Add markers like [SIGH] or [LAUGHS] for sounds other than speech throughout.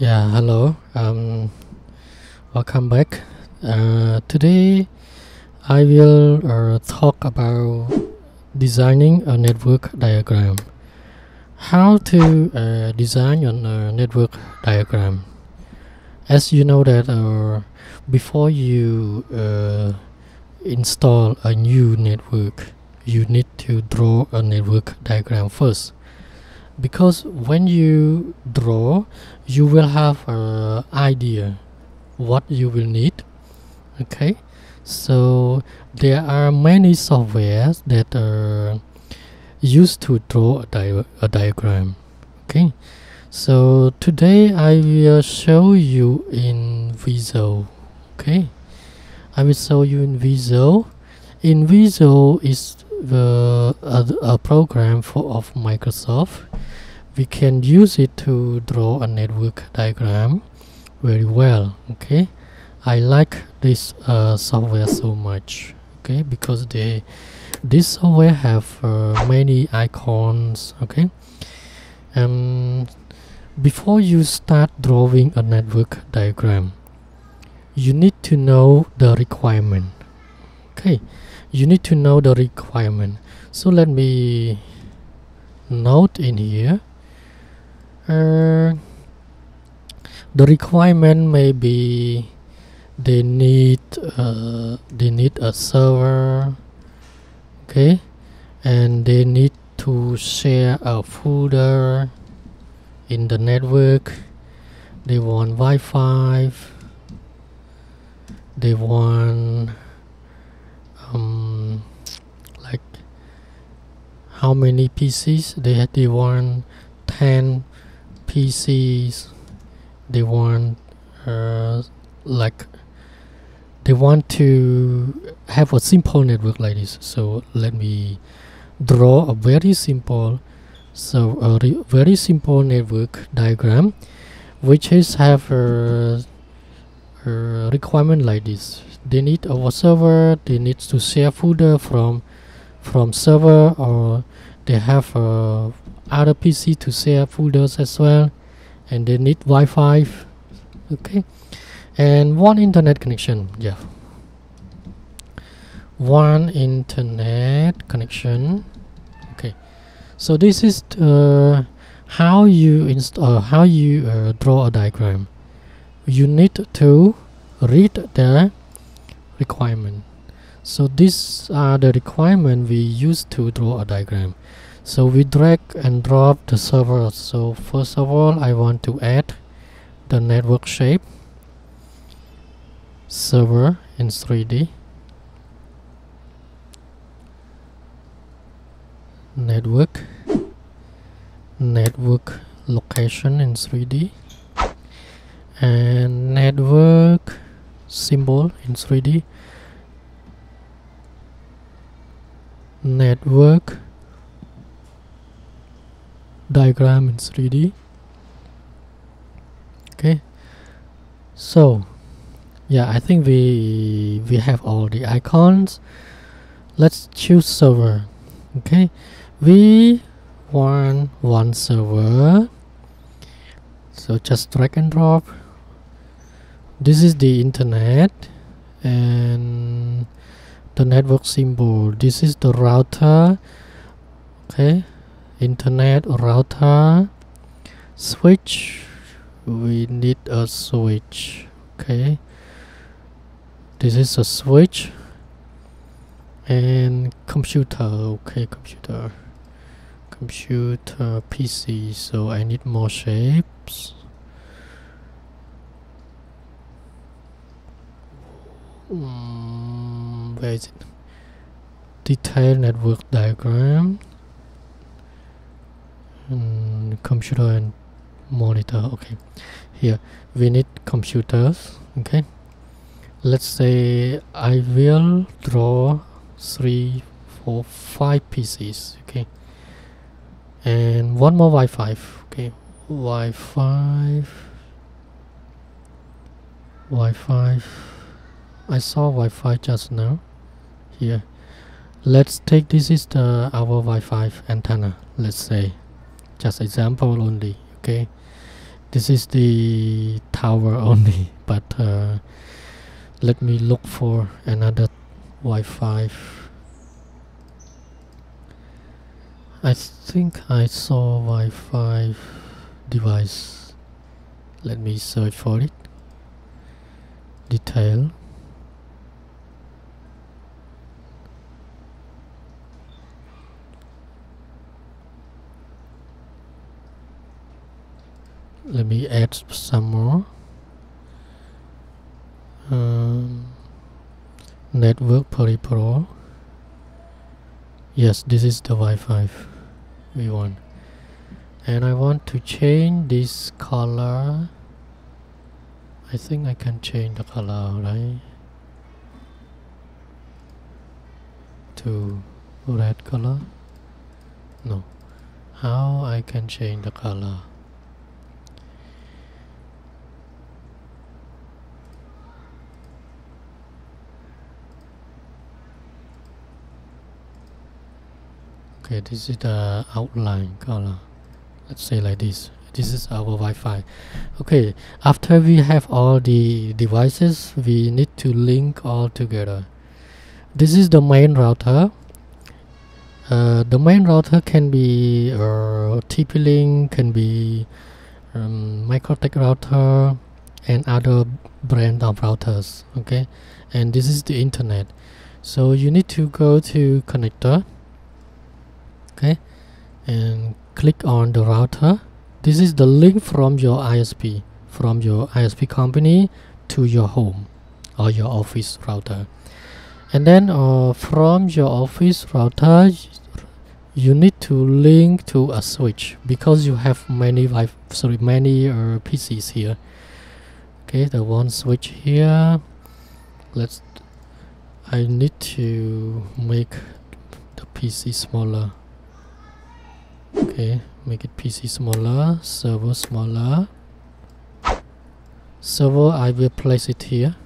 Yeah, hello. Um, welcome back. Uh, today I will uh, talk about designing a network diagram. How to uh, design a uh, network diagram. As you know that uh, before you uh, install a new network, you need to draw a network diagram first because when you draw you will have an idea what you will need okay? So there are many softwares that are used to draw a, di a diagram okay? So today I will show you in Visio okay? I will show you in Visio in Visio is the a, a program for of Microsoft we can use it to draw a network diagram very well okay? I like this uh, software so much okay? Because they this software have uh, many icons okay? And before you start drawing a network diagram you need to know the requirement okay? You need to know the requirement. So let me note in here the requirement may be they need uh, they need a server okay? And they need to share a folder in the network. They want Wi-Fi. They want um, like how many PCs they had they want 10 PCs they want uh, like they want to have a simple network like this. So let me draw a very simple so a very simple network diagram which is have a, a requirement like this. They need a server they need to share folder from from server or they have a other PC to share folders as well and they need Wi-Fi okay? And one internet connection yeah. One internet connection okay. So this is uh, how you install uh, how you uh, draw a diagram. You need to read the requirement. So these are the requirement we use to draw a diagram so we drag and drop the server. So first of all I want to add the network shape server in 3D network network location in 3D and network symbol in 3D network diagram in 3D okay. So yeah I think we we have all the icons. Let's choose server. Okay. We want one server. So just drag and drop. This is the internet and the network symbol. This is the router. Okay internet router switch. We need a switch. Okay. This is a switch and computer. Okay computer. Computer PC so I need more shapes. Mm, where is it? Detailed network diagram mm, computer and monitor okay. Here we need computers okay. Let's say I will draw three four five pieces okay. And one more Wi-Fi okay. Wi-Fi Wi-Fi. I saw Wi-Fi just now. Here. Let's take this is the our Wi-Fi antenna let's say just example only okay? This is the tower only [LAUGHS] but uh, let me look for another Wi-Fi. I think I saw Wi-Fi device. Let me search for it. Detail add some more. Um, network peripheral. Yes this is the Wi-Fi we want. And I want to change this color. I think I can change the color right? To red color? No. How I can change the color okay this is the outline color let's say like this. This is our Wi-Fi. Okay after we have all the devices we need to link all together. This is the main router. Uh, the main router can be uh, TP-Link can be um, MikroTik router and other brand of routers okay? And this is the internet. So you need to go to connector okay? And click on the router. This is the link from your ISP from your ISP company to your home or your office router. And then uh, from your office router you need to link to a switch because you have many sorry many uh, PCs here. Okay the one switch here. Let's I need to make the PC smaller okay make it PC smaller server smaller. Server I will place it here.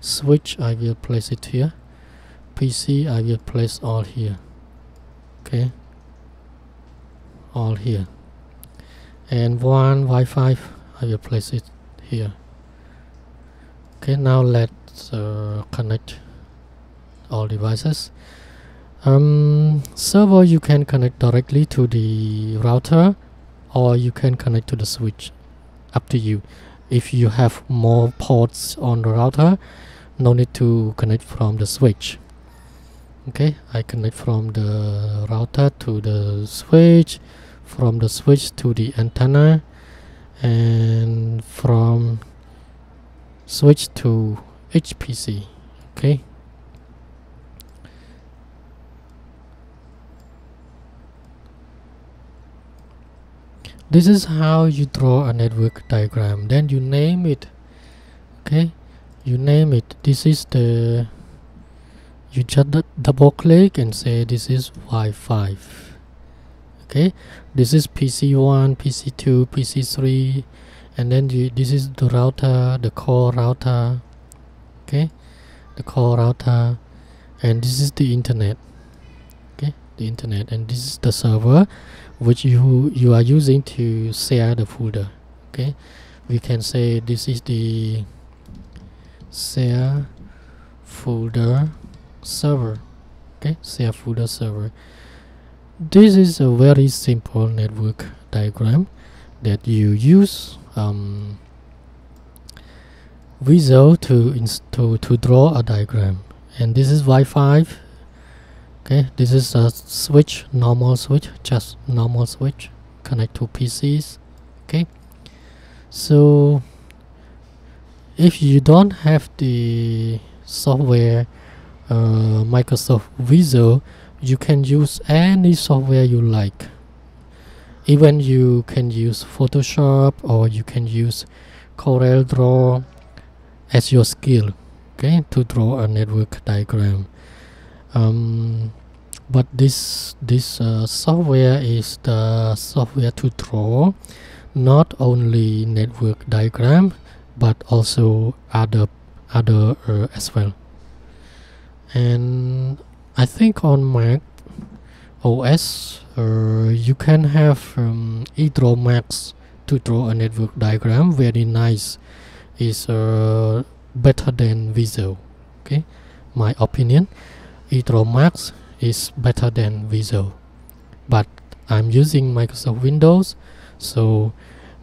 Switch I will place it here. PC I will place all here. Okay all here. And one Wi-Fi I will place it here. Okay now let's uh, connect all devices um, server you can connect directly to the router or you can connect to the switch. Up to you. If you have more ports on the router no need to connect from the switch. Okay I connect from the router to the switch from the switch to the antenna and from switch to HPC okay this is how you draw a network diagram. Then you name it. Okay? You name it. This is the you just double click and say this is Wi-Fi. Okay? This is PC1 PC2 PC3 and then you, this is the router the core router. Okay? The core router. And this is the internet. Okay? The internet. And this is the server which you you are using to share the folder okay? We can say this is the share folder server okay? Share folder server. This is a very simple network diagram that you use um, Visio to, to to draw a diagram. And this is Wi-Fi okay this is a switch normal switch just normal switch connect to PCs okay so if you don't have the software uh, Microsoft Visio you can use any software you like. Even you can use Photoshop or you can use Corel Draw as your skill okay to draw a network diagram um, but this this uh, software is the software to draw not only network diagram but also other other uh, as well. And I think on Mac OS uh, you can have um, Max to draw a network diagram very nice is uh, better than Visio okay? My opinion Max is better than Visio but I'm using Microsoft Windows so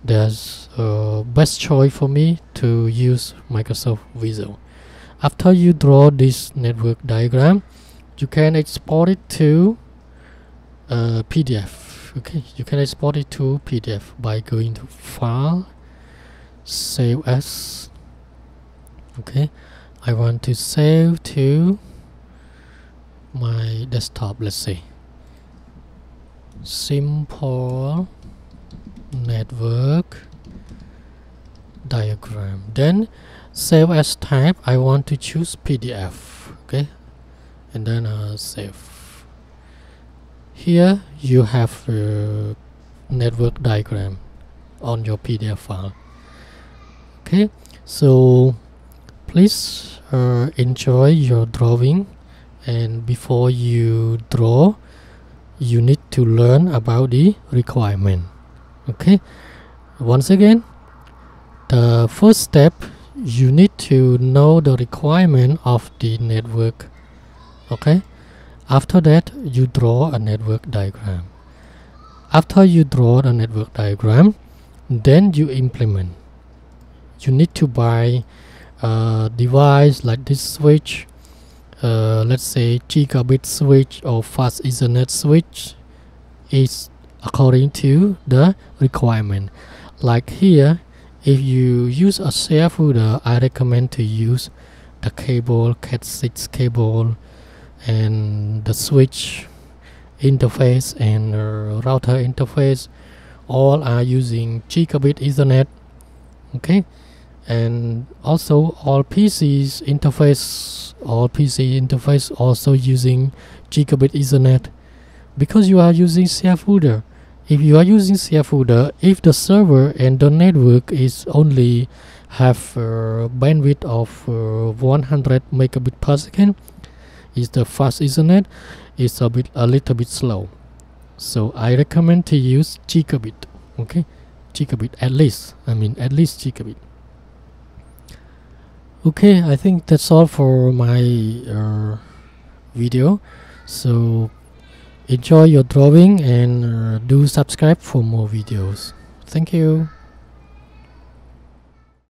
there's a best choice for me to use Microsoft Visio after you draw this network diagram you can export it to uh, PDF okay you can export it to PDF by going to file save as. Okay I want to save to my desktop let's say. Simple network diagram. Then save as type I want to choose PDF okay? And then uh, save. Here you have a network diagram on your PDF file okay? So please uh, enjoy your drawing and before you draw you need to learn about the requirement. Okay? Once again the first step you need to know the requirement of the network. Okay? After that you draw a network diagram. After you draw the network diagram then you implement. You need to buy a device like this switch uh, let's say gigabit switch or fast ethernet switch is according to the requirement. Like here if you use a folder, I recommend to use the cable cat6 cable and the switch interface and uh, router interface. All are using gigabit ethernet okay and also all PCs interface all PC interface also using gigabit ethernet. Because you are using folder. if you are using folder, if the server and the network is only have uh, bandwidth of uh, 100 megabit per second is the fast ethernet is a bit a little bit slow. So i recommend to use gigabit okay? Gigabit at least i mean at least gigabit okay i think that's all for my uh, video. So enjoy your drawing and uh, do subscribe for more videos. Thank you